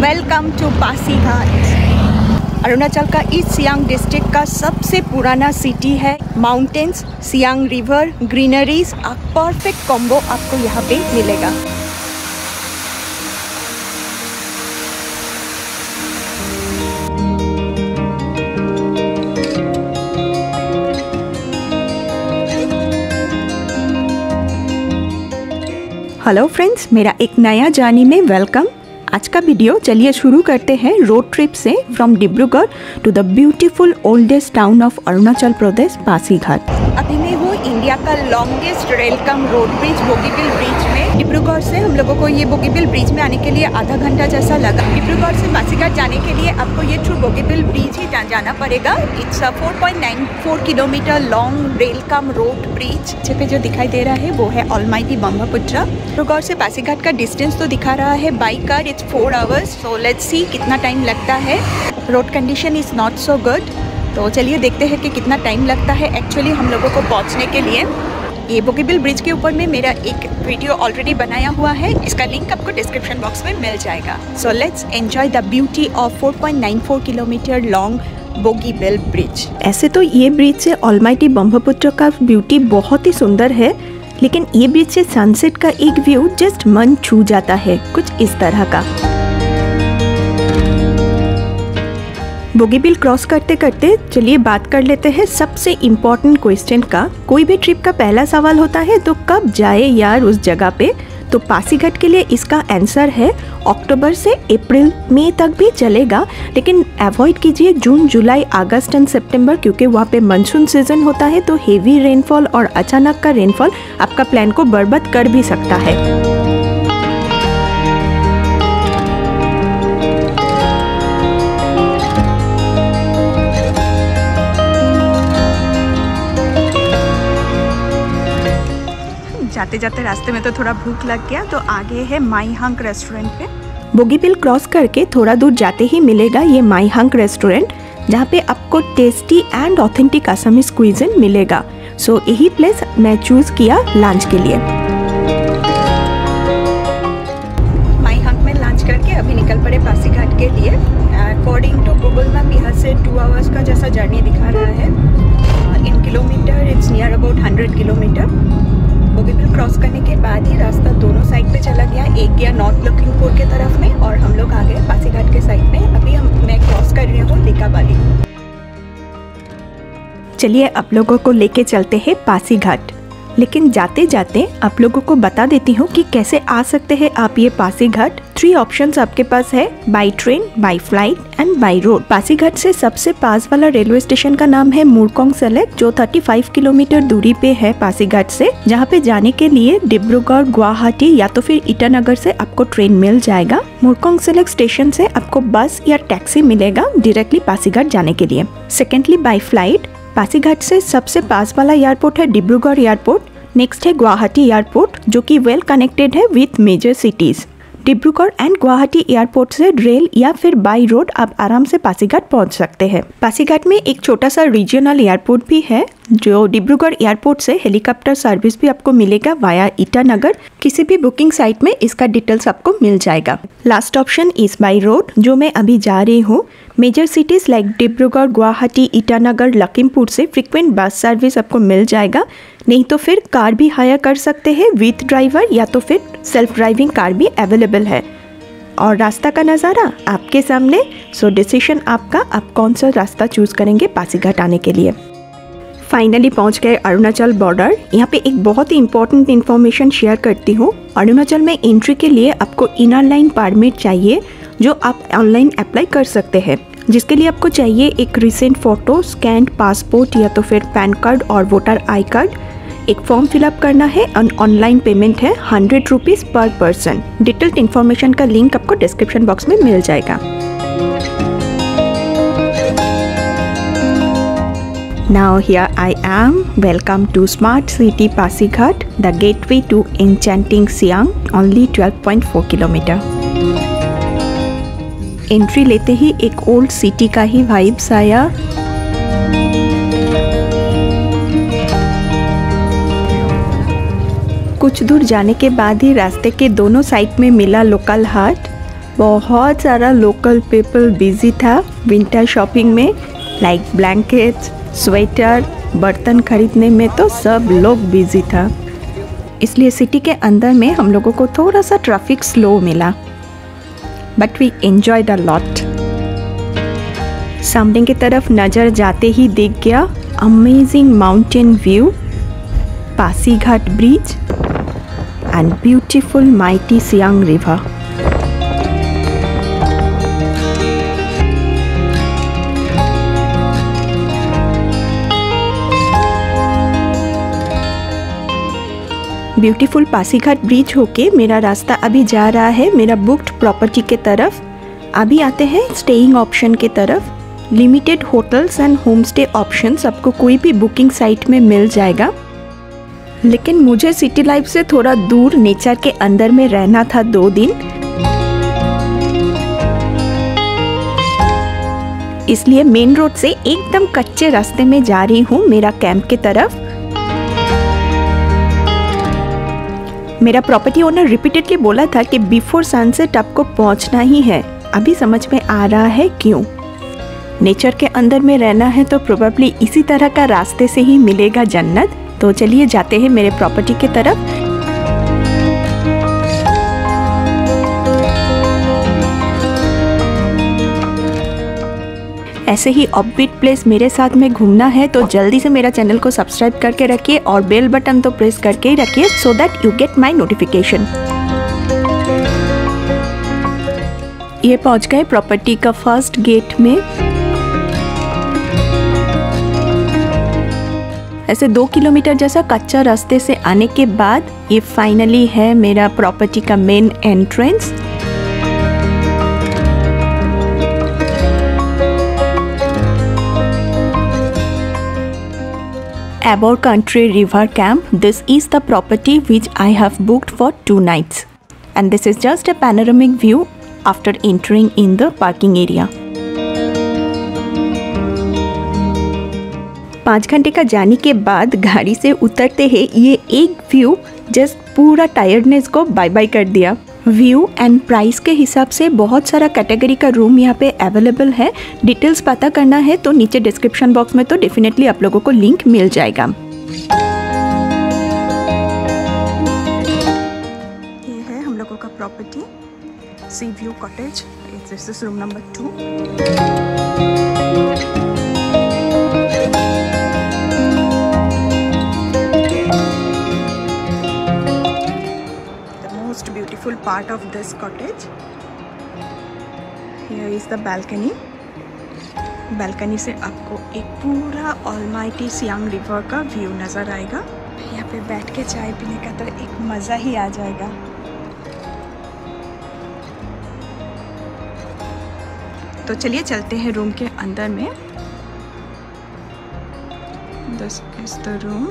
Welcome to Pasighat Arunachal का east Siang district का सबसे पुराना सिटी है mountains Siang river greeneries perfect combo आपको यहाँ पे मिलेगा। हेलो फ्रेंड्स मेरा एक नया जानी में वेलकम आज का वीडियो, चलिए शुरू करते हैं रोड ट्रिप से from Dibrugarh to the beautiful oldest town of Arunachal Pradesh Pasighat अभी मैं हूँ इंडिया का longest rail cum road bridge Bogibeel bridge में। डिब्रूगढ़ से हम लोगों को ये बोगीबिल ब्रिज में आने के लिए आधा घंटा जैसा लगा। डिब्रूगढ़ से पासीघाट जाने के लिए आपको ये थ्रू बोगीबिल ब्रिज ही जाना पड़ेगा। It's four point nine four kilometre long rail cum road bridge पे जो दिखाई दे रहा है, वो है ऑलमाइटी बम्बापुत्रा डिब्रूगढ़ से पासीघाट का डिस्टेंस तो दिखा रहा है by car it's four hours so let's see कितना टाइम लगता है। Road condition is not so good तो चलिए देखते हैं कि कितना टाइम लगता है एक्चुअली हम लोगों को पहुँचने के लिए। ये बोगीबिल ब्रिज के ऊपर में मेरा एक वीडियो ऑलरेडी बनाया हुआ है। इसका लिंक आपको डिस्क्रिप्शन बॉक्स में मिल जाएगा। So let's enjoy the beauty of 4.94 kilometre long Bogibeel bridge ऐसे तो ये ब्रिज से ऑलमाइटी ब्रह्मपुत्र का ब्यूटी बहुत ही सुंदर है, लेकिन ये ब्रिज से सनसेट का एक व्यू जस्ट मन छू जाता है कुछ इस तरह का। बोगीबिल क्रॉस करते करते चलिए बात कर लेते हैं सबसे इम्पोर्टेंट क्वेश्चन का। कोई भी ट्रिप का पहला सवाल होता है तो कब जाए यार उस जगह पे? तो पासीघाट के लिए इसका आंसर है अक्टूबर से अप्रैल मई तक भी चलेगा। लेकिन अवॉइड कीजिए जून जुलाई अगस्त एंड सितंबर क्योंकि वहाँ पे मानसून सीज़न होता है तो हेवी रेनफॉल और अचानक का रेनफॉल आपका प्लान को बर्बाद कर भी सकता है। जाते जाते रास्ते में तो थोड़ा भूख लग गया तो आगे है माई हंक रेस्टोरेंट पे। बोगीबिल क्रॉस करके थोड़ा दूर जाते ही मिलेगा ये माई हंक रेस्टोरेंट जहाँ पे आपको tasty and authentic Assamese cuisine मिलेगा। सो so, यही प्लेस मैं चूज़ किया लंच के लिए। माई हंक में लंच करके अभी निकल पड़े पासीघाट के लिए। अकॉर्डिंग टू गूगल मैप यहाँ से टू आवर्स का जैसा जर्नी दिखा रहा है। In kilometre it's near about hundred kilometre Bogibeel cross करने के बाद ही रास्ता दोनों साइड पे चला गया, एक गया नॉर्थ लखीमपुर के तरफ़ में और हम लोग आ गए पासीघाट के साइड में। अभी हम, मैं क्रॉस कर रही हूँ लेकाबाली चलिए आप लोगों को लेके चलते हैं पासीघाट लेकिन जाते जाते आप लोगों को बता देती हूँ कि कैसे आ सकते हैं आप ये पासीघाट थ्री ऑप्शंस आपके पास है by train by flight and by road Pasighat से सबसे पास वाला रेलवे स्टेशन का नाम है मुरकोंग सेलेक्ट जो 35 किलोमीटर दूरी पे है पासीघाट से, जहाँ पे जाने के लिए डिब्रूगढ़, गुवाहाटी या तो फिर ईटानगर से आपको ट्रेन मिल जाएगा। मुरकोंग सेलेक्ट स्टेशन से आपको बस या टैक्सी मिलेगा डायरेक्टली पासीघाट जाने के लिए। सेकेंडली बाई फ़्लाइट पासीघाट से सबसे पास वाला एयरपोर्ट है डिब्रूगढ़ एयरपोर्ट नेक्स्ट है गुवाहाटी एयरपोर्ट जो कि वेल कनेक्टेड है with major cities Dibrugarh and Guwahati airport से रेल या फिर बाई रोड आप आराम से पासीघाट पहुँच सकते हैं। पासीघाट में एक छोटा सा रीजनल एयरपोर्ट भी है, जो डिब्रूगढ़ एयरपोर्ट से हेलीकॉप्टर सर्विस भी आपको मिलेगा वाया ईटानगर। किसी भी बुकिंग साइट में इसका डिटेल्स आपको मिल जाएगा। Last option is by road जो मैं अभी जा रही हूँ। Major cities like Dibrugarh Guwahati Itanagar Lakhimpur से फ्रिक्वेंट बस सर्विस आपको मिल जाएगा। नहीं तो फिर कार भी हायर कर सकते हैं विथ ड्राइवर या तो फिर सेल्फ ड्राइविंग कार भी अवेलेबल है। और रास्ता का नज़ारा आपके सामने। सो so डिसीशन आपका। आप कौन सा रास्ता चूज़ करेंगे पासीघाट आने के लिए। फाइनली पहुँच गए अरुणाचल बॉर्डर यहाँ पे एक बहुत ही इंपॉर्टेंट इन्फॉर्मेशन शेयर करती हूँ। अरुणाचल में एंट्री के लिए आपको इनर लाइन परमिट चाहिए। जो आप ऑनलाइन अप्लाई कर सकते हैं। जिसके लिए आपको चाहिए एक रिसेंट फ़ोटो स्कैन पासपोर्ट या तो फिर पैन कार्ड और वोटर आई कार्ड एक फॉर्म फिलअप करना है। और ऑनलाइन पेमेंट है। Hundred rupees per person detailed information का लिंक आपको डिस्क्रिप्शन बॉक्स में मिल जाएगा। Now here I am. Welcome to Smart City Pasighat, the gateway to enchanting Siang, only 12.4 km. Entry लेते ही एक ओल्ड सिटी का ही वाइब्स आया। कुछ दूर जाने के बाद ही रास्ते के दोनों साइड में मिला लोकल हाट बहुत सारा लोकल पीपल बिज़ी था विंटर शॉपिंग में लाइक ब्लैंकेट्स स्वेटर बर्तन खरीदने में तो सब लोग बिज़ी था। इसलिए सिटी के अंदर में हम लोगों को थोड़ा सा ट्रैफ़िक स्लो मिला। But we enjoy the lot सामने की तरफ़ नज़र जाते ही दिख गया amazing mountain view Pasighat bridge and beautiful mighty Siang river beautiful Pasighat bridge होके मेरा रास्ता अभी जा रहा है मेरा बुक्ड प्रॉपर्टी के तरफ़। अभी आते हैं स्टेइंग ऑप्शन के तरफ़। Limited hotels and home stay option आपको कोई भी बुकिंग साइट में मिल जाएगा। लेकिन मुझे सिटी लाइफ से थोड़ा दूर नेचर के अंदर में रहना था दो दिन। इसलिए मेन रोड से एकदम कच्चे रास्ते में जा रही हूँ मेरा कैंप के तरफ़। मेरा प्रॉपर्टी ओनर रिपीटेडली बोला था कि बिफोर सनसेट आपको पहुँचना ही है। अभी समझ में आ रहा है क्यों? नेचर के अंदर में रहना है तो प्रोबेबली इसी तरह का रास्ते से ही मिलेगा जन्नत। तो चलिए जाते हैं मेरे प्रॉपर्टी की तरफ़। ऐसे ही अपबीट प्लेस मेरे साथ में घूमना है तो जल्दी से मेरा चैनल को सब्सक्राइब करके रखिए और बेल बटन तो प्रेस करके ही रखिए so that you get my notification ये पहुँच गए प्रॉपर्टी का फ़र्स्ट गेट में। ऐसे दो किलोमीटर जैसा कच्चा रास्ते से आने के बाद ये फाइनली है मेरा प्रॉपर्टी का main entrance Abor Country River Camp. This is the property which I have booked for two nights. And this is just a panoramic view after entering in the parking area. पाँच घंटे का जाने के बाद गाड़ी से उतरते हैं ये एक व्यू जस्ट पूरा टायर्डनेस को बाय बाय कर दिया व्यू एंड प्राइस के हिसाब से बहुत सारा कैटेगरी का रूम यहाँ पे अवेलेबल है। डिटेल्स पता करना है तो नीचे डिस्क्रिप्शन बॉक्स में तो डेफिनेटली आप लोगों को लिंक मिल जाएगा। ये है हम लोगों का property sea view cottage room number two part of this cottage. Here is the balcony. Balcony से आपको एक पूरा ऑलमाइटी सियांग रिवर का व्यू नज़र आएगा। यहाँ पे बैठ के चाय पीने का तो एक मज़ा ही आ जाएगा। तो चलिए चलते हैं रूम के अंदर में। This is the room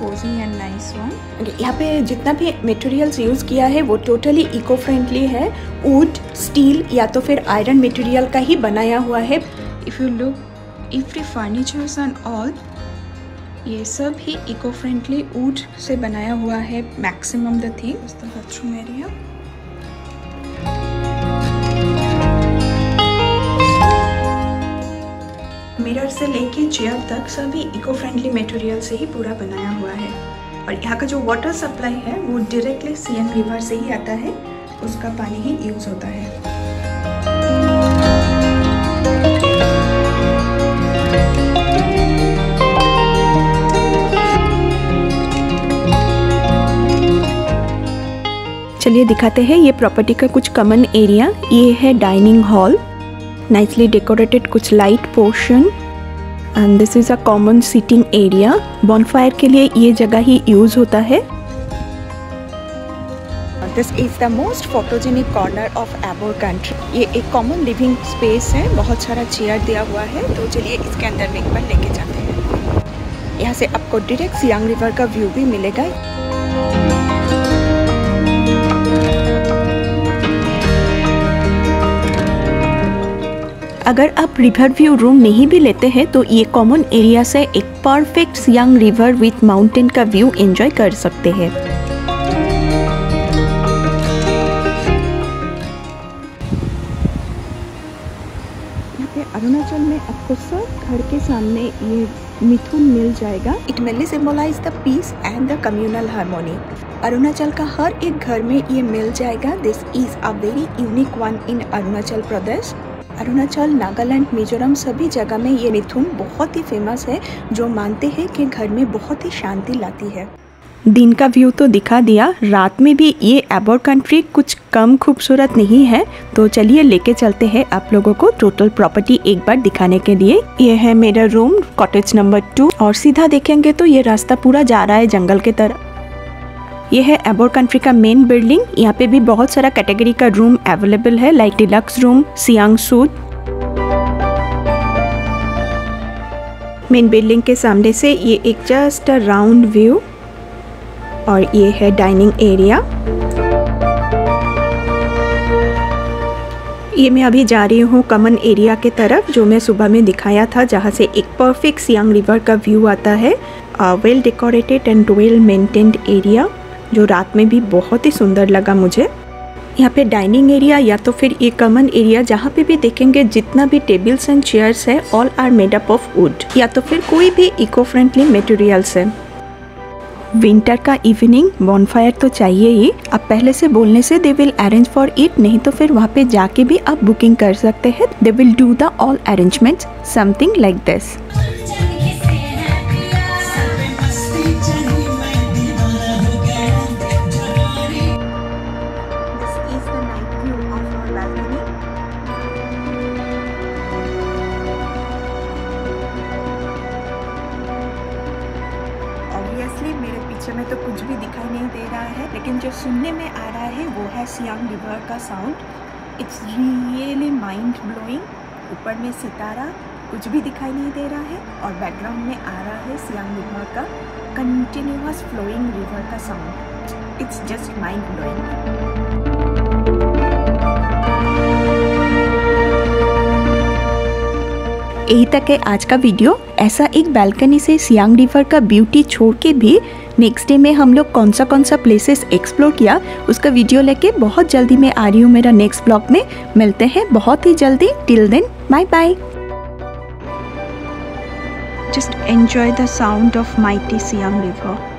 cosy and nice one यहाँ पे जितना भी मटेरियल्स यूज़ किया है वो टोटली इको फ्रेंडली है। वुड स्टील या तो फिर आयरन मटेरियल का ही बनाया हुआ है। If you look every furnitures and all ये सब ही इको फ्रेंडली वुड से बनाया हुआ है। Maximum the thing the bathroom area mirror से लेके चेयर तक सभी इको फ्रेंडली मटेरियल से ही पूरा बनाया हुआ है। और यहाँ का जो वाटर सप्लाई है, वो डायरेक्टली सीएम रिवर से ही आता है। उसका पानी ही यूज़ होता है। चलिए दिखाते हैं ये प्रॉपर्टी का कुछ कॉमन एरिया ये है डाइनिंग हॉल nicely decorated कुछ light portion and this is a common seating area bonfire के लिए ये जगह ही यूज़ होता है. This is the most photogenic corner of Abor Country ये एक कॉमन लिविंग स्पेस है. बहुत सारा चेयर दिया हुआ है. तो चलिए इसके अंदर में एक बार लेके जाते हैं. यहाँ से आपको डायरेक्ट सियांग रिवर का व्यू भी मिलेगा. अगर आप रिवर व्यू रूम नहीं भी लेते हैं तो ये कॉमन एरिया से एक perfect Siang river with mountain का व्यू एंजॉय कर सकते हैं। अरुणाचल में आपको सब घर के सामने ये मिथुन मिल जाएगा। It mainly symbolise the peace and the communal harmony Arunachal का हर एक घर में ये मिल जाएगा। This is a very unique one in Arunachal Pradesh Arunachal, Nagaland, Mizoram सभी जगह में ये मिथुन बहुत ही फ़ेमस है, जो मानते हैं कि घर में बहुत ही शांति लाती है। दिन का व्यू तो दिखा दिया, रात में भी ये एबोर कंट्री कुछ कम खूबसूरत नहीं है तो चलिए लेके चलते हैं आप लोगों को टोटल प्रॉपर्टी एक बार दिखाने के लिए। ये है मेरा रूम कॉटेज नंबर टू और सीधा देखेंगे तो ये रास्ता पूरा जा रहा है जंगल के तरफ़। ये है एबोर कंट्री का मेन बिल्डिंग यहाँ पे भी बहुत सारा कैटेगरी का रूम अवेलेबल है like deluxe room Siang suite main building के सामने से ये एक जस्ट राउंड व्यू और ये है डाइनिंग एरिया ये मैं अभी जा रही हूँ कमन एरिया के तरफ़, जो मैं सुबह में दिखाया था, जहाँ से एक परफेक्ट सियांग रिवर का व्यू आता है। Well decorated and well maintained area जो रात में भी बहुत ही सुंदर लगा मुझे। यहाँ पे डाइनिंग एरिया या तो फिर ये कमन एरिया जहाँ पे भी देखेंगे जितना भी टेबल्स एंड चेयर्स है all are made up of wood या तो फिर कोई भी इको फ्रेंडली मटेरियल्स है। विंटर का इवनिंग बॉनफायर तो चाहिए ही। अब पहले से बोलने से they will arrange for it नहीं तो फिर वहाँ पे जाके भी आप बुकिंग कर सकते हैं। They will do the all arrangement something like this जो सुनने में आ रहा है वो है सियांग रिवर का sound it's really mind blowing ऊपर में सितारा कुछ भी दिखाई नहीं दे रहा है और बैकग्राउंड में आ रहा है सियांग रिवर का कंटिन्यूस फ्लोइंग रिवर का sound it's just mind blowing यही तक है आज का वीडियो। ऐसा एक बैल्कनी से सियांग रिवर का ब्यूटी छोड़ के भी नेक्स्ट डे में हम लोग कौन सा कौन सा प्लेसेस एक्सप्लोर किया, उसका वीडियो लेके बहुत जल्दी मैं आ रही हूँ मेरा नेक्स्ट ब्लॉग में। मिलते हैं बहुत ही जल्दी। Till then bye bye just enjoy the sound of mighty Siang river